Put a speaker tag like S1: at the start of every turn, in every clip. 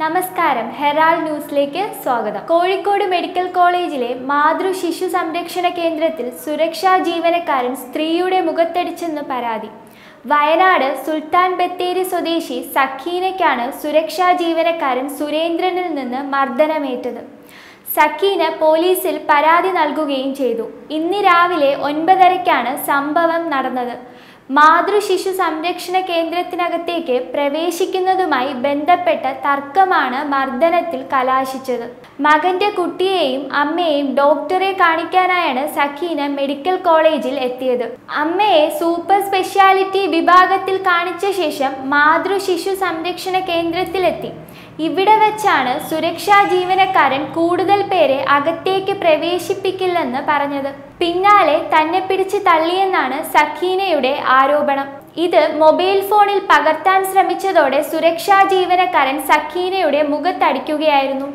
S1: നമസ്കാരം. ഹെറാൾഡ് ന്യൂസിലേക്ക് സ്വാഗതം. കോഴിക്കോട് മെഡിക്കൽ കോളേജിലെ മാതൃ ശിശു സംരക്ഷണ കേന്ദ്രത്തിൽ സുരക്ഷാ ജീവനക്കാരൻ സ്ത്രീയുടെ മുഖത്തടിച്ചെന്ന് പരാതി. വയനാട് സുൽത്താൻ ബത്തേരി സ്വദേശി സഖീനയ്ക്കാണ് സുരക്ഷാ ജീവനക്കാരൻ സുരേന്ദ്രനിൽ നിന്ന് മർദ്ദനമേറ്റത്. സഖീന പോലീസിൽ പരാതി നൽകുകയും ചെയ്തു. ഇന്ന് രാവിലെ ഒൻപതരയ്ക്കാണ് സംഭവം നടന്നത്. മാതൃ ശിശു സംരക്ഷണ കേന്ദ്രത്തിനകത്തേക്ക് പ്രവേശിക്കുന്നതുമായി ബന്ധപ്പെട്ട തർക്കമാണ് മർദ്ദനത്തിൽ കലാശിച്ചത്. മകന്റെ കുട്ടിയെയും അമ്മയെയും ഡോക്ടറെ കാണിക്കാനായാണ് സഖീന മെഡിക്കൽ കോളേജിൽ എത്തിയത്. അമ്മയെ സൂപ്പർ സ്പെഷ്യാലിറ്റി വിഭാഗത്തിൽ കാണിച്ച ശേഷം മാതൃശിശു സംരക്ഷണ കേന്ദ്രത്തിലെത്തി. ഇവിടെ വെച്ചാണ് സുരക്ഷാ ജീവനക്കാരൻ കൂടുതൽ പേരെ അകത്തേക്ക് പ്രവേശിപ്പിക്കില്ലെന്ന് പറഞ്ഞത്. പിന്നാലെ തന്നെ പിടിച്ച് തള്ളിയെന്നാണ് സഖീനയുടെ ആരോപണം. ഇത് മൊബൈൽ ഫോണിൽ പകർത്താൻ ശ്രമിച്ചതോടെ സുരക്ഷാ ജീവനക്കാരൻ സഖീനയുടെ മുഖത്തടിക്കുകയായിരുന്നു.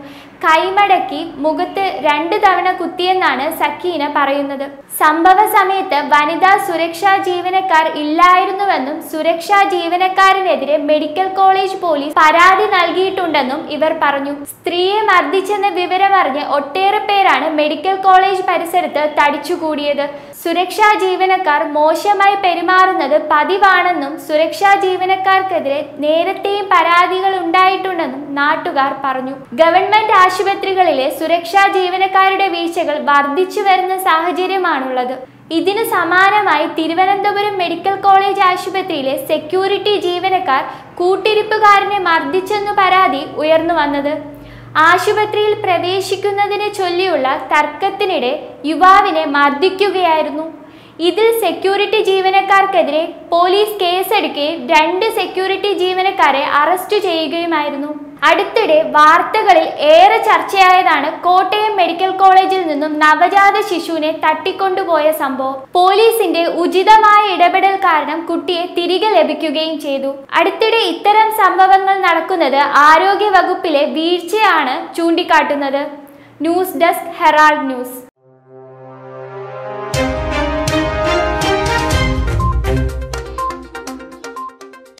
S1: കൈമടക്കി മുഖത്ത് രണ്ട് തവണ കുത്തിയെന്നാണ് സക്കീന പറയുന്നത്. സംഭവ സമയത്ത് വനിതാ സുരക്ഷാ ജീവനക്കാർ ഇല്ലായിരുന്നുവെന്നും സുരക്ഷാ ജീവനക്കാരനെതിരെ മെഡിക്കൽ കോളേജ് പോലീസ് പരാതി നൽകിയിട്ടുണ്ടെന്നും ഇവർ പറഞ്ഞു. സ്ത്രീയെ മർദ്ദിച്ചെന്ന വിവരമറിഞ്ഞ് ഒട്ടേറെ പേരാണ് മെഡിക്കൽ കോളേജ് പരിസരത്ത് തടിച്ചുകൂടിയത്. സുരക്ഷാ ജീവനക്കാർ മോശമായി പെരുമാറുന്നത് പതിവാണെന്നും സുരക്ഷാ ജീവനക്കാർക്കെതിരെ നേരത്തെയും പരാതികൾ ഉണ്ടായിട്ടുണ്ടെന്നും നാട്ടുകാർ പറഞ്ഞു. ഗവൺമെന്റ് ആശുപത്രികളിലെ സുരക്ഷാ ജീവനക്കാരുടെ വീഴ്ചകൾ വർദ്ധിച്ചു വരുന്ന സാഹചര്യമാണുള്ളത്. ഇതിന് സമാനമായി തിരുവനന്തപുരം മെഡിക്കൽ കോളേജ് ആശുപത്രിയിലെ സെക്യൂരിറ്റി ജീവനക്കാർ കൂട്ടിരിപ്പുകാരനെ മർദ്ദിച്ചെന്നു പരാതി ഉയർന്നു വന്നത്. ആശുപത്രിയിൽ പ്രവേശിക്കുന്നതിനെ ചൊല്ലിയുള്ള തർക്കത്തിനിടെ യുവാവിനെ മർദ്ദിക്കുകയായിരുന്നു. ഇതിൽ സെക്യൂരിറ്റി ജീവനക്കാർക്കെതിരെ പോലീസ് കേസെടുക്കുകയും രണ്ട് സെക്യൂരിറ്റി ജീവനക്കാരെ അറസ്റ്റ് ചെയ്യുകയുമായിരുന്നു. അടുത്തിടെ വാർത്തകളിൽ ഏറെ ചർച്ചയായതാണ് കോട്ടയം മെഡിക്കൽ കോളേജിൽ നിന്നും നവജാത ശിശുവിനെ തട്ടിക്കൊണ്ടുപോയ സംഭവം. പോലീസിന്റെ ഉചിതമായ ഇടപെടൽ കാരണം കുട്ടിയെ തിരികെ ലഭിക്കുകയും ചെയ്തു. അടുത്തിടെ ഇത്തരം സംഭവങ്ങൾ നടക്കുന്നത് ആരോഗ്യ വകുപ്പിലെ വീഴ്ചയാണ് ചൂണ്ടിക്കാട്ടുന്നത്. News desk Herald news.